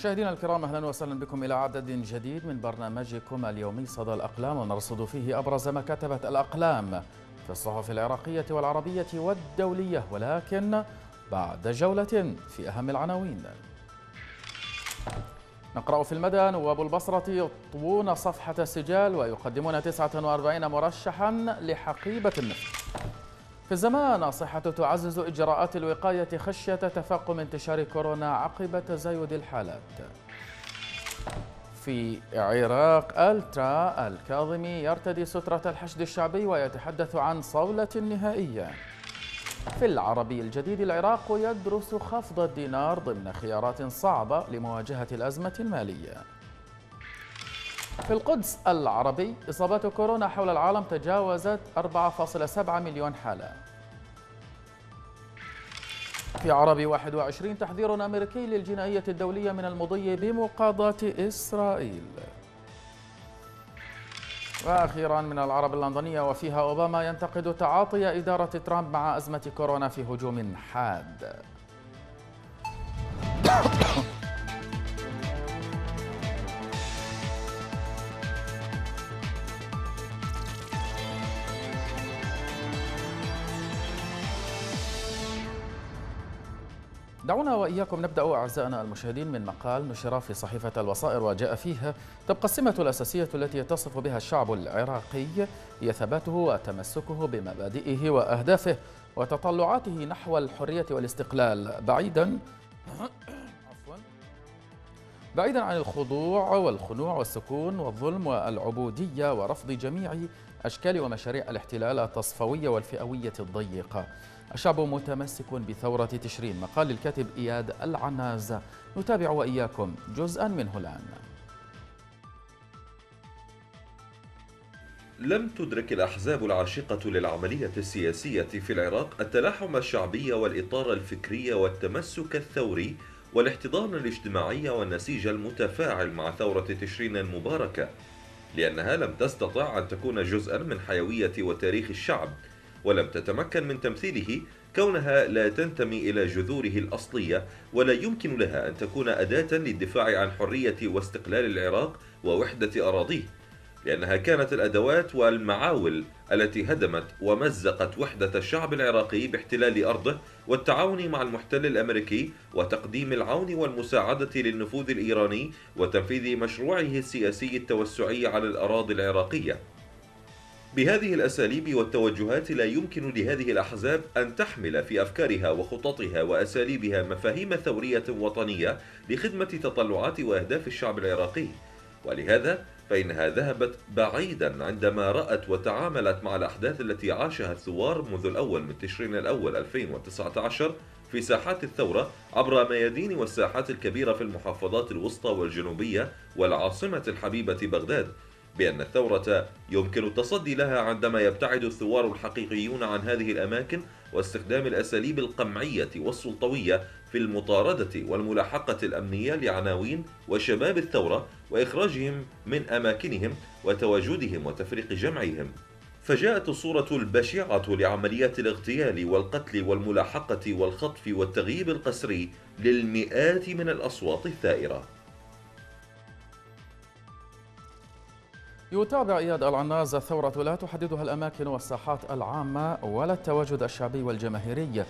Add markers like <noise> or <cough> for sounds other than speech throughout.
مشاهدينا الكرام أهلا وسهلا بكم إلى عدد جديد من برنامجكم اليومي صدى الأقلام ونرصد فيه أبرز ما كتبت الأقلام في الصحف العراقية والعربية والدولية ولكن بعد جولة في أهم العناوين. نقرأ في المدى نواب البصرة يطوون صفحة السجال ويقدمون 49 مرشحا لحقيبة النفط. في الزمان الصحة تعزز إجراءات الوقاية خشية تفاقم انتشار كورونا عقب تزايد الحالات. في عراق ألترا الكاظمي يرتدي سترة الحشد الشعبي ويتحدث عن صولة نهائية. في العربي الجديد العراق يدرس خفض الدينار ضمن خيارات صعبة لمواجهة الأزمة المالية. في القدس العربي إصابات كورونا حول العالم تجاوزت 4.7 مليون حالة. في عربي 21 تحذير أمريكي للجنائية الدولية من المضي بمقاضاة إسرائيل. وأخيرا من العرب اللندنية وفيها أوباما ينتقد تعاطي إدارة ترامب مع أزمة كورونا في هجوم حاد. دعونا وإياكم نبدأ أعزائنا المشاهدين من مقال نشر في صحيفة الوصائر وجاء فيه تبقى السمة الأساسية التي يتصف بها الشعب العراقي هي ثباته وتمسكه بمبادئه وأهدافه وتطلعاته نحو الحرية والاستقلال. بعيدا <coughs> بعيدا عن الخضوع والخنوع والسكون والظلم والعبودية ورفض جميع أشكال ومشاريع الاحتلال التصفوية والفئوية الضيقة. الشعب متمسك بثورة تشرين مقال الكاتب إياد العناز. نتابع وإياكم جزءا منه الآن لم تدرك الأحزاب العاشقة للعملية السياسية في العراق التلاحم الشعبي والإطار الفكري والتمسك الثوري والاحتضان الاجتماعي والنسيج المتفاعل مع ثورة تشرين المباركة لأنها لم تستطع أن تكون جزءا من حيوية وتاريخ الشعب. ولم تتمكن من تمثيله كونها لا تنتمي إلى جذوره الأصلية ولا يمكن لها أن تكون أداة للدفاع عن حرية واستقلال العراق ووحدة أراضيه لأنها كانت الأدوات والمعاول التي هدمت ومزقت وحدة الشعب العراقي باحتلال أرضه والتعاون مع المحتل الأمريكي وتقديم العون والمساعدة للنفوذ الإيراني وتنفيذ مشروعه السياسي التوسعي على الأراضي العراقية. بهذه الأساليب والتوجهات لا يمكن لهذه الأحزاب أن تحمل في أفكارها وخططها وأساليبها مفاهيم ثورية وطنية لخدمة تطلعات وأهداف الشعب العراقي. ولهذا فإنها ذهبت بعيدا عندما رأت وتعاملت مع الأحداث التي عاشها الثوار منذ الأول من تشرين الأول 2019 في ساحات الثورة عبر ميادين والساحات الكبيرة في المحافظات الوسطى والجنوبية والعاصمة الحبيبة بغداد. بأن الثورة يمكن التصدي لها عندما يبتعد الثوار الحقيقيون عن هذه الأماكن واستخدام الأساليب القمعية والسلطوية في المطاردة والملاحقة الأمنية لعناوين وشباب الثورة وإخراجهم من أماكنهم وتواجدهم وتفريق جمعهم. فجاءت الصورة البشعة لعمليات الاغتيال والقتل والملاحقة والخطف والتغييب القسري للمئات من الأصوات الثائرة. يتابع إياد العناز الثورة لا تحددها الأماكن والساحات العامة ولا التواجد الشعبي والجماهيري.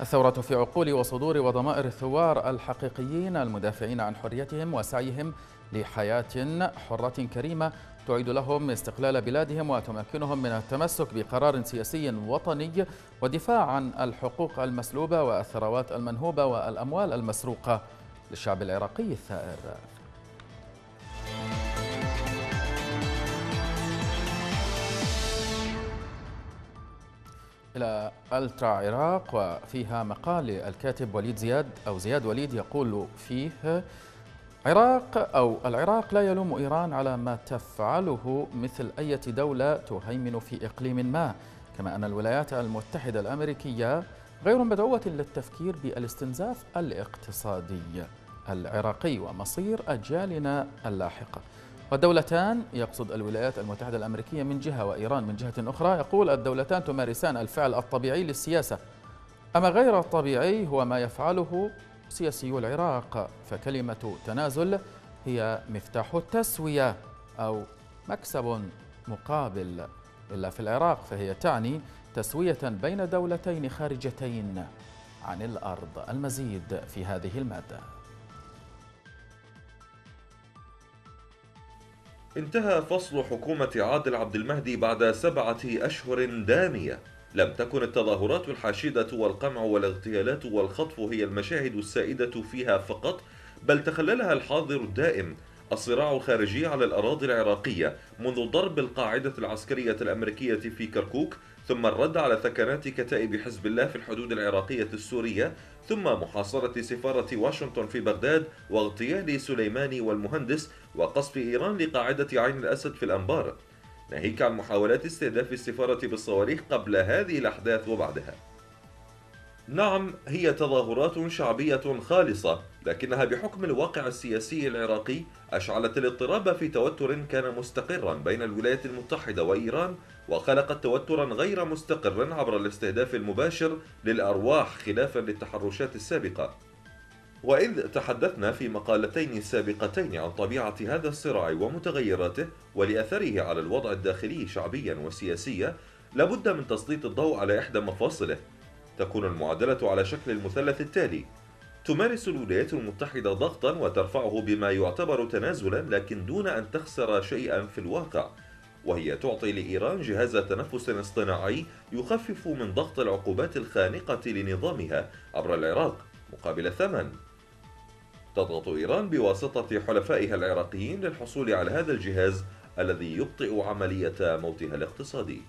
الثورة في عقول وصدور وضمائر الثوار الحقيقيين المدافعين عن حريتهم وسعيهم لحياة حرة كريمة تعيد لهم استقلال بلادهم وتمكنهم من التمسك بقرار سياسي وطني والدفاع عن الحقوق المسلوبة والثروات المنهوبة والأموال المسروقة. للشعب العراقي الثائر. إلى ألترا عراق وفيها مقال للكاتب وليد زياد أو زياد وليد يقول فيه عراق أو العراق لا يلوم إيران على ما تفعله مثل أي دولة تهيمن في إقليم ما كما أن الولايات المتحدة الأمريكية غير مدعوة للتفكير بالاستنزاف الاقتصادي العراقي ومصير أجيالنا اللاحقة. والدولتان يقصد الولايات المتحدة الأمريكية من جهة وإيران من جهة أخرى يقول الدولتان تمارسان الفعل الطبيعي للسياسة. أما غير الطبيعي هو ما يفعله سياسي العراق فكلمة تنازل هي مفتاح التسوية أو مكسب مقابل. إلا في العراق فهي تعني تسوية بين دولتين خارجتين عن الأرض. المزيد في هذه المادة. انتهى فصل حكومة عادل عبد المهدي بعد سبعة أشهر دامية. لم تكن التظاهرات الحاشدة والقمع والاغتيالات والخطف هي المشاهد السائدة فيها فقط بل تخللها الحاضر الدائم. الصراع الخارجي على الأراضي العراقية منذ ضرب القاعدة العسكرية الأمريكية في كركوك ثم الرد على ثكنات كتائب حزب الله في الحدود العراقية السورية ثم محاصرة سفارة واشنطن في بغداد واغتيال سليماني والمهندس وقصف إيران لقاعدة عين الأسد في الأنبار. ناهيك عن محاولات استهداف السفارة بالصواريخ قبل هذه الأحداث وبعدها. نعم هي تظاهرات شعبية خالصة لكنها بحكم الواقع السياسي العراقي أشعلت الاضطراب في توتر كان مستقرا بين الولايات المتحدة وإيران وخلقت توترا غير مستقر عبر الاستهداف المباشر للأرواح خلافا للتحرشات السابقة. وإذ تحدثنا في مقالتين سابقتين عن طبيعة هذا الصراع ومتغيراته ولأثره على الوضع الداخلي شعبيا وسياسيا لابد من تسليط الضوء على إحدى مفاصله. تكون المعادلة على شكل المثلث التالي. تمارس الولايات المتحدة ضغطا وترفعه بما يعتبر تنازلا لكن دون أن تخسر شيئا في الواقع. وهي تعطي لإيران جهاز تنفس اصطناعي يخفف من ضغط العقوبات الخانقة لنظامها عبر العراق مقابل ثمن تضغط إيران بواسطة حلفائها العراقيين للحصول على هذا الجهاز الذي يبطئ عملية موتها الاقتصادي.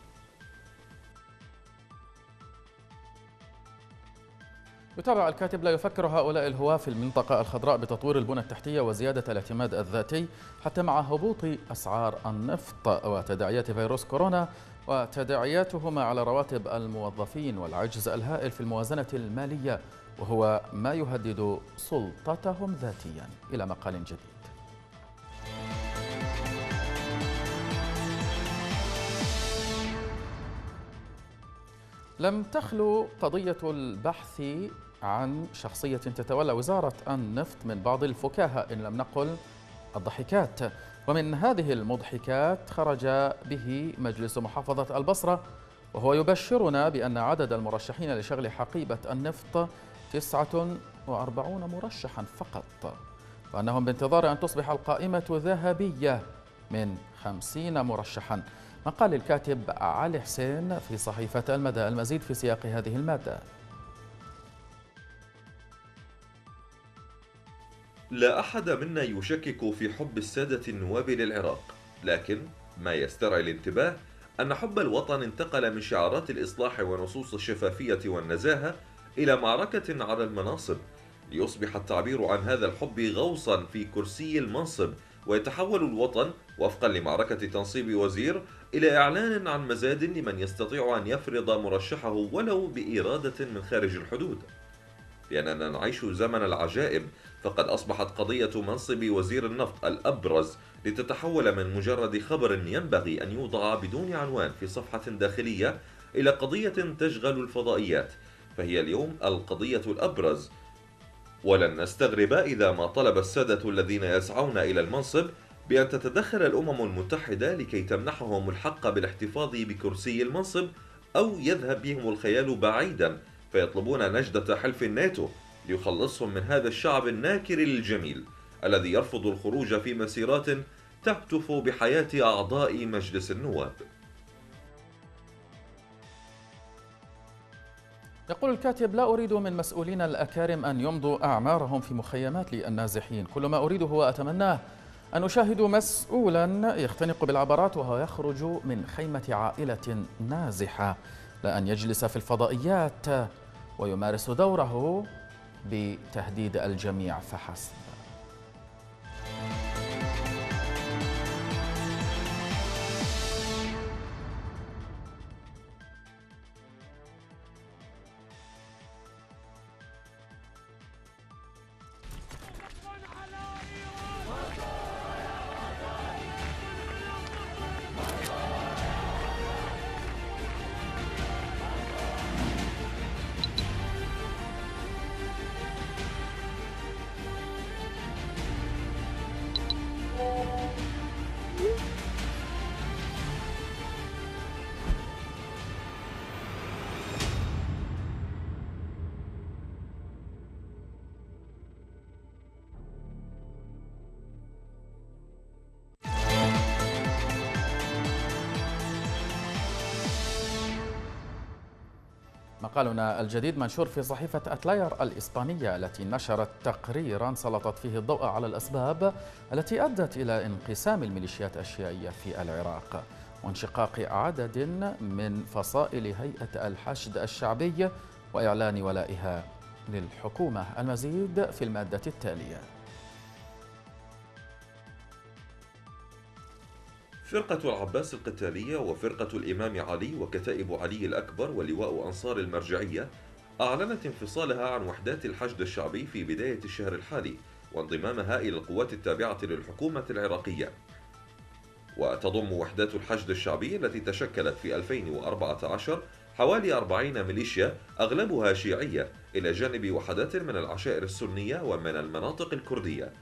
يتابع الكاتب لا يفكر هؤلاء الهواة في المنطقة الخضراء بتطوير البنى التحتية وزيادة الاعتماد الذاتي حتى مع هبوط أسعار النفط وتداعيات فيروس كورونا وتداعياتهما على رواتب الموظفين والعجز الهائل في الموازنة المالية وهو ما يهدد سلطتهم ذاتيا. إلى مقال جديد. لم تخلو قضية البحث عن شخصية تتولى وزارة النفط من بعض الفكاهة إن لم نقل الضحكات. ومن هذه المضحكات خرج به مجلس محافظة البصرة وهو يبشرنا بأن عدد المرشحين لشغل حقيبة النفط تسعة وأربعون مرشحا فقط وأنهم بانتظار أن تصبح القائمة ذهبية من خمسين مرشحا. مقال الكاتب علي حسين في صحيفة المدى المزيد في سياق هذه المادة. لا أحد منا يشكك في حب السادة النواب للعراق لكن ما يسترعي الانتباه أن حب الوطن انتقل من شعارات الإصلاح ونصوص الشفافية والنزاهة إلى معركة على المناصب ليصبح التعبير عن هذا الحب غوصا في كرسي المنصب ويتحول الوطن وفقا لمعركة تنصيب وزير إلى إعلان عن مزاد لمن يستطيع أن يفرض مرشحه ولو بإرادة من خارج الحدود. لأننا نعيش زمن العجائب. فقد أصبحت قضية منصب وزير النفط الأبرز لتتحول من مجرد خبر ينبغي أن يوضع بدون عنوان في صفحة داخلية إلى قضية تشغل الفضائيات. فهي اليوم القضية الأبرز. ولن نستغرب إذا ما طلب السادة الذين يسعون إلى المنصب بأن تتدخل الأمم المتحدة لكي تمنحهم الحق بالاحتفاظ بكرسي المنصب أو يذهب بهم الخيال بعيدا. فيطلبون نجدة حلف الناتو ليخلصهم من هذا الشعب الناكر الجميل الذي يرفض الخروج في مسيرات تهتف بحياة أعضاء مجلس النواب. يقول الكاتب لا أريد من مسؤولين الأكارم أن يمضوا أعمارهم في مخيمات للنازحين. كل ما أريده وأتمناه أن أشاهد مسؤولا يختنق بالعبرات وهو يخرج من خيمة عائلة نازحة. لا أن يجلس في الفضائيات ويمارس دوره بتهديد الجميع فحسب. مقالنا الجديد منشور في صحيفة أتلاير الإسبانية التي نشرت تقريرا سلطت فيه الضوء على الأسباب التي أدت إلى انقسام الميليشيات الشيعية في العراق وانشقاق عدد من فصائل هيئة الحشد الشعبي وإعلان ولائها للحكومة. المزيد في المادة التالية. فرقة العباس القتالية وفرقة الإمام علي وكتائب علي الأكبر ولواء أنصار المرجعية أعلنت انفصالها عن وحدات الحشد الشعبي في بداية الشهر الحالي وانضمامها إلى القوات التابعة للحكومة العراقية. وتضم وحدات الحشد الشعبي التي تشكلت في 2014 حوالي 40 ميليشيا أغلبها شيعية إلى جانب وحدات من العشائر السنية ومن المناطق الكردية.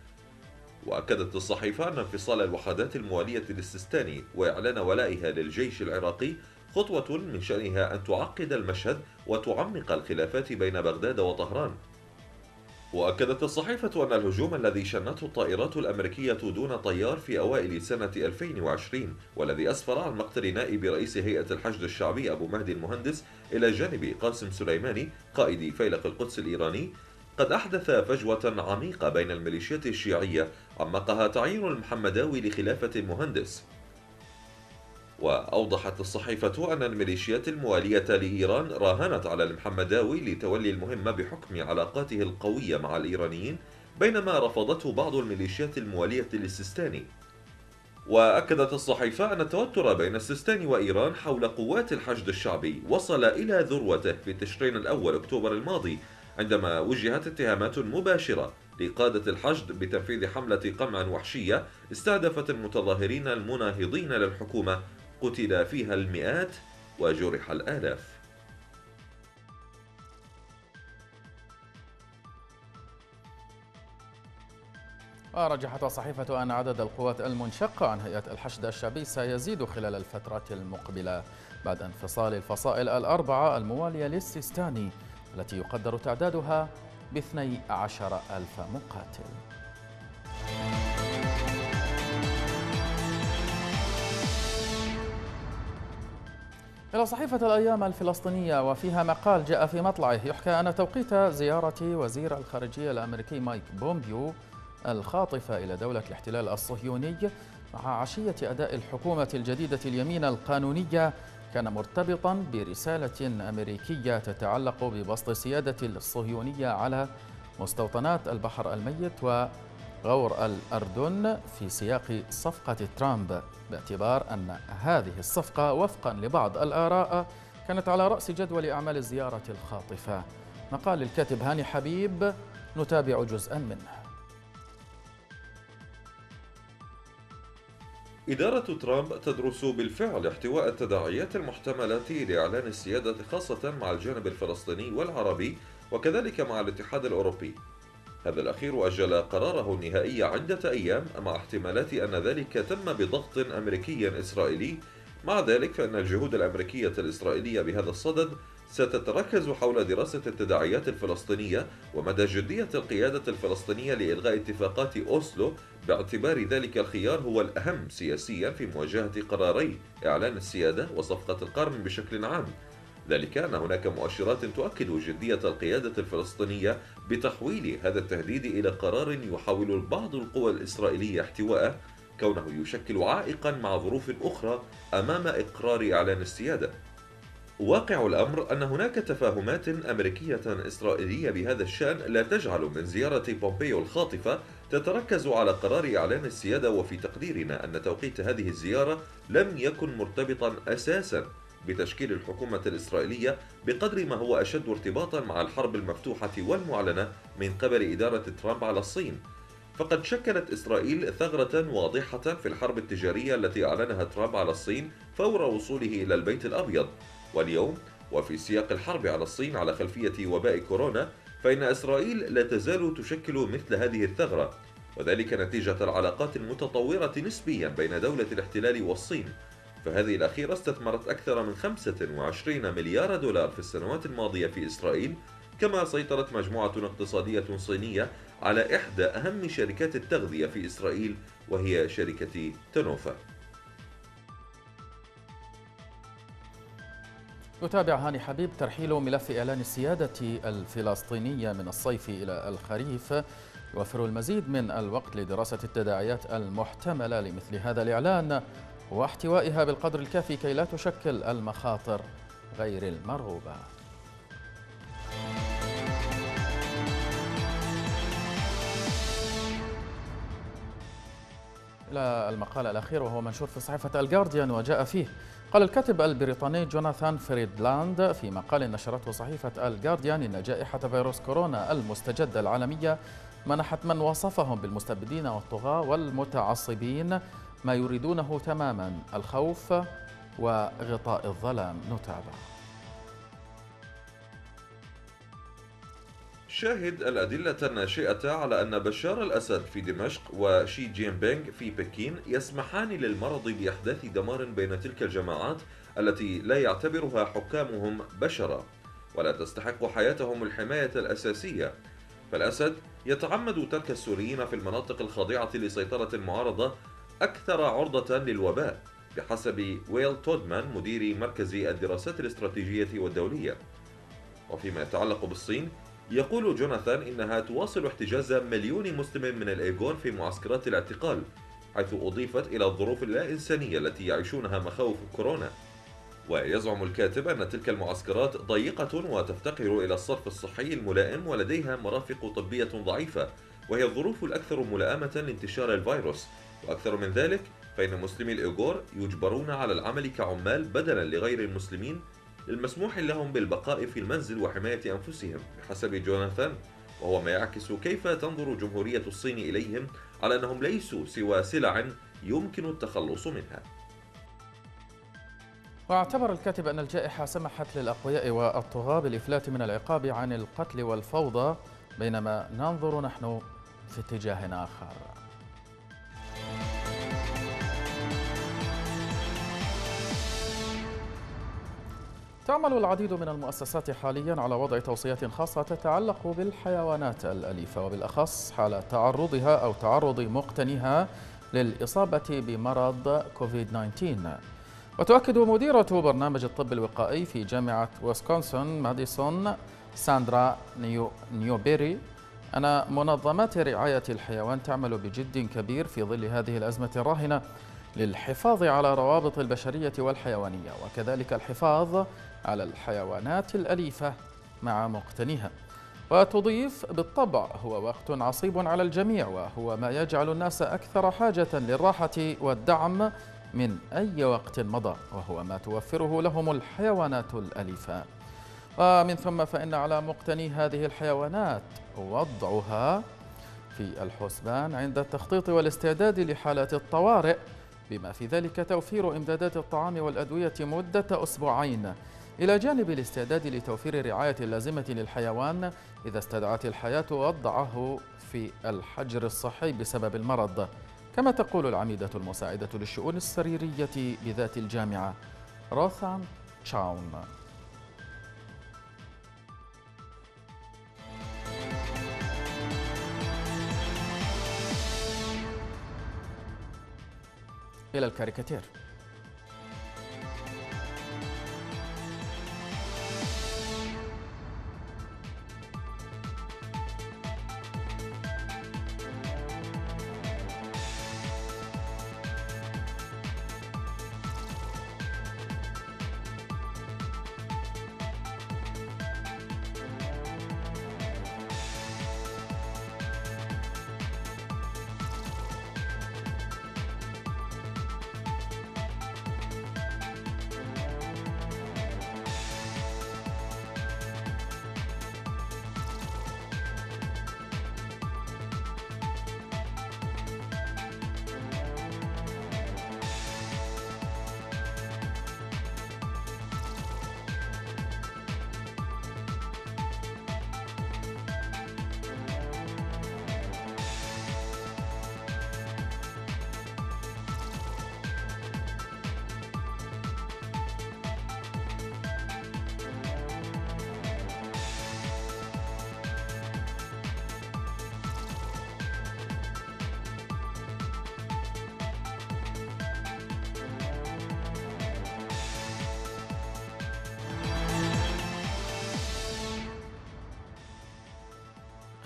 وأكدت الصحيفة أن انفصال الوحدات الموالية للسيستاني وإعلان ولائها للجيش العراقي خطوة من شأنها أن تعقد المشهد وتعمق الخلافات بين بغداد وطهران. وأكدت الصحيفة أن الهجوم الذي شنته الطائرات الأمريكية دون طيار في أوائل سنة 2020 والذي أسفر عن مقتل نائب رئيس هيئة الحشد الشعبي أبو مهدي المهندس إلى جانب قاسم سليماني قائد فيلق القدس الإيراني قد أحدث فجوة عميقة بين الميليشيات الشيعية عمقها تعيين المحمداوي لخلافة المهندس وأوضحت الصحيفة أن الميليشيات الموالية لإيران راهنت على المحمداوي لتولي المهمة بحكم علاقاته القوية مع الإيرانيين بينما رفضته بعض الميليشيات الموالية للسيستاني. وأكدت الصحيفة أن التوتر بين السيستان وإيران حول قوات الحشد الشعبي وصل إلى ذروته في تشرين الأول أكتوبر الماضي عندما وجهت اتهامات مباشرة لقادة الحشد بتنفيذ حملة قمع وحشية استهدفت المتظاهرين المناهضين للحكومة. قتل فيها المئات وجرح الآلاف. ورجحت الصحيفة أن عدد القوات المنشقة عن هيئة الحشد الشعبي سيزيد خلال الفترة المقبلة بعد انفصال الفصائل الأربعة الموالية للسيستاني. التي يقدر تعدادها باثني عشر ألف مقاتل. إلى صحيفة الأيام الفلسطينية وفيها مقال جاء في مطلعه يحكى أن توقيت زيارة وزير الخارجية الأمريكي مايك بومبيو الخاطفة إلى دولة الاحتلال الصهيوني مع عشية أداء الحكومة الجديدة اليمين القانونية كان مرتبطا برسالة أمريكية تتعلق ببسط سيادة الصهيونية على مستوطنات البحر الميت وغور الأردن في سياق صفقة ترامب باعتبار أن هذه الصفقة وفقا لبعض الآراء كانت على رأس جدول أعمال الزيارة الخاطفة. مقال الكاتب هاني حبيب نتابع جزءا منه. إدارة ترامب تدرس بالفعل احتواء التداعيات المحتملة لإعلان السيادة خاصة مع الجانب الفلسطيني والعربي وكذلك مع الاتحاد الأوروبي. هذا الأخير أجل قراره النهائي عدة أيام مع احتمالات أن ذلك تم بضغط أمريكي إسرائيلي. مع ذلك فإن الجهود الأمريكية الإسرائيلية بهذا الصدد ستتركز حول دراسة التداعيات الفلسطينية ومدى جدية القيادة الفلسطينية لإلغاء اتفاقات أوسلو باعتبار ذلك الخيار هو الأهم سياسيا في مواجهة قراري إعلان السيادة وصفقة القرن بشكل عام. ذلك أن هناك مؤشرات تؤكد جدية القيادة الفلسطينية بتحويل هذا التهديد إلى قرار يحاول بعض القوى الإسرائيلية احتواءه كونه يشكل عائقا مع ظروف أخرى أمام إقرار إعلان السيادة. واقع الأمر أن هناك تفاهمات أمريكية إسرائيلية بهذا الشأن لا تجعل من زيارة بومبيو الخاطفة تتركز على قرار إعلان السيادة وفي تقديرنا أن توقيت هذه الزيارة لم يكن مرتبطا أساسا بتشكيل الحكومة الإسرائيلية بقدر ما هو أشد ارتباطا مع الحرب المفتوحة والمعلنة من قبل إدارة ترامب على الصين. فقد شكلت إسرائيل ثغرة واضحة في الحرب التجارية التي أعلنها ترامب على الصين فور وصوله إلى البيت الأبيض. واليوم وفي سياق الحرب على الصين على خلفية وباء كورونا فإن إسرائيل لا تزال تشكل مثل هذه الثغرة وذلك نتيجة العلاقات المتطورة نسبيا بين دولة الاحتلال والصين. فهذه الأخيرة استثمرت أكثر من 25 مليار دولار في السنوات الماضية في إسرائيل كما سيطرت مجموعة اقتصادية صينية على إحدى أهم شركات التغذية في إسرائيل وهي شركة تنوفا. يتابع هاني حبيب ترحيل ملف إعلان السيادة الفلسطينية من الصيف إلى الخريف. يوفر المزيد من الوقت لدراسة التداعيات المحتملة لمثل هذا الإعلان واحتوائها بالقدر الكافي كي لا تشكل المخاطر غير المرغوبة. إلى المقال الأخير وهو منشور في صحيفة الجارديان وجاء فيه قال الكاتب البريطاني جوناثان فريدلاند في مقال نشرته صحيفة الجارديان إن جائحة فيروس كورونا المستجدة العالمية منحت من وصفهم بالمستبدين والطغاة والمتعصبين ما يريدونه تماما الخوف وغطاء الظلام. نتابع. شاهد الأدلة الناشئة على أن بشار الأسد في دمشق وشي جين بينغ في بكين يسمحان للمرض بإحداث دمار بين تلك الجماعات التي لا يعتبرها حكامهم بشرا ولا تستحق حياتهم الحماية الأساسية. فالأسد يتعمد ترك السوريين في المناطق الخاضعة لسيطرة المعارضة أكثر عرضة للوباء بحسب ويل تودمان مدير مركز الدراسات الاستراتيجية والدولية. وفيما يتعلق بالصين يقول جوناثان إنها تواصل احتجاز مليون مسلم من الإيغور في معسكرات الاعتقال حيث أضيفت إلى الظروف اللا إنسانية التي يعيشونها مخاوف كورونا. ويزعم الكاتب أن تلك المعسكرات ضيقة وتفتقر إلى الصرف الصحي الملائم ولديها مرافق طبية ضعيفة وهي الظروف الأكثر ملائمة لانتشار الفيروس. وأكثر من ذلك فإن مسلمي الإيغور يجبرون على العمل كعمال بدلا لغير المسلمين المسموح لهم بالبقاء في المنزل وحماية أنفسهم بحسب جوناثان وهو ما يعكس كيف تنظر جمهورية الصين إليهم على أنهم ليسوا سوى سلع يمكن التخلص منها. واعتبر الكاتب أن الجائحة سمحت للأقوياء والطغاة بالإفلات من العقاب عن القتل والفوضى بينما ننظر نحن في اتجاه آخر. تعمل العديد من المؤسسات حاليا على وضع توصيات خاصة تتعلق بالحيوانات الأليفة وبالأخص حال تعرضها أو تعرض مقتنيها للإصابة بمرض كوفيد 19 وتؤكد مديرة برنامج الطب الوقائي في جامعة ويسكونسن ماديسون ساندرا نيو نيوبيري أن منظمات رعاية الحيوان تعمل بجد كبير في ظل هذه الأزمة الراهنة. للحفاظ على روابط البشرية والحيوانية وكذلك الحفاظ على الحيوانات الأليفة مع مقتنيها. وتضيف بالطبع هو وقت عصيب على الجميع وهو ما يجعل الناس أكثر حاجة للراحة والدعم من أي وقت مضى وهو ما توفره لهم الحيوانات الأليفة. ومن ثم فإن على مقتني هذه الحيوانات وضعها في الحسبان عند التخطيط والاستعداد لحالات الطوارئ بما في ذلك توفير إمدادات الطعام والأدوية مدة أسبوعين. إلى جانب الاستعداد لتوفير الرعاية اللازمة للحيوان إذا استدعت الحياة وضعه في الحجر الصحي بسبب المرض. كما تقول العميدة المساعدة للشؤون السريرية بذات الجامعة روثان تشاون. إلى الكاريكاتير.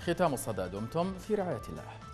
ختام الصدى دمتم في رعاية الله.